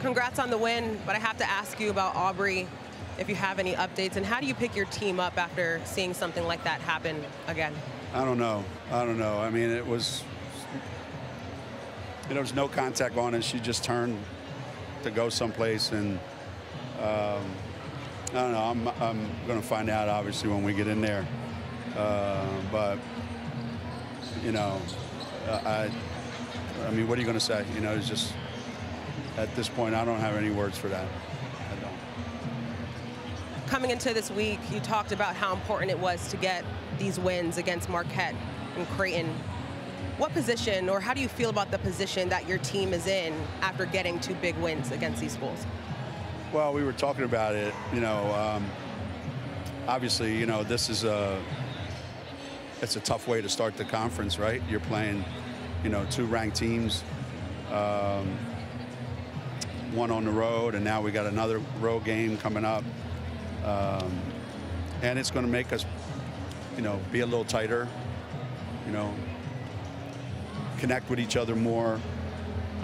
congrats on the win, but I have to ask you about Aubrey, if you have any updates, and how do you pick your team up after seeing something like that happen again? I don't know. I don't know. I mean, it was, there was no contact on it. She just turned to go someplace, and um, I don't know. I'm, I'm going to find out, obviously, when we get in there. Uh, but, you know, I, I mean, what are you going to say? You know, it's just, at this point, I don't have any words for that. I don't. Coming into this week, you talked about how important it was to get these wins against Marquette and Creighton. What position, or how do you feel about the position that your team is in after getting two big wins against these schools? Well, we were talking about it. You know, um, obviously, you know, this is a it's a tough way to start the conference, right? You're playing, you know, two ranked teams. Um, one on the road, and now we got another road game coming up. Um, and it's going to make us, you know, be a little tighter, you know, connect with each other more,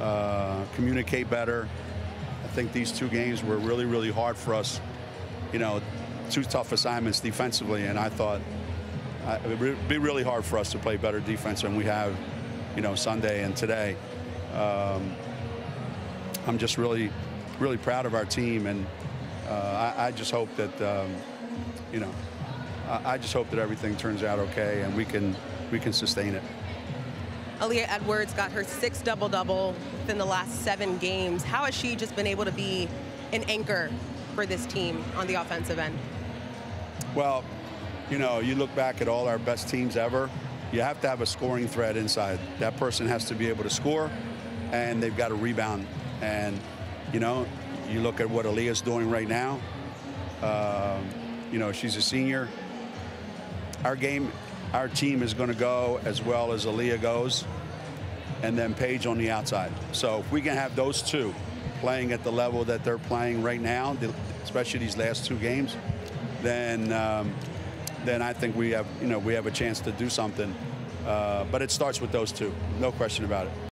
uh, communicate better. I think these two games were really, really hard for us. You know, two tough assignments defensively, and I thought uh, it would be really hard for us to play better defense than we have, you know, Sunday and today. Um, I'm just really, really proud of our team, and uh, I, I, just hope that, um, you know, I, I, just hope that everything turns out okay and we can we can sustain it. Aaliyah Edwards got her sixth double-double within the last seven games. How has she just been able to be an anchor for this team on the offensive end? Well, you know, you look back at all our best teams ever, you have to have a scoring threat inside. That person has to be able to score, and they've got to rebound and, you know, you look at what Aaliyah's doing right now. Uh, you know, she's a senior. Our game, our team is going to go as well as Aaliyah goes, and then Paige on the outside. So if we can have those two playing at the level that they're playing right now, especially these last two games, then um, then I think we have you know we have a chance to do something. Uh, but it starts with those two, no question about it.